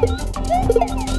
Woohoo!